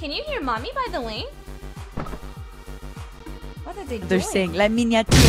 Can you hear mommy by the way? What are they They're doing? saying, La miniatura.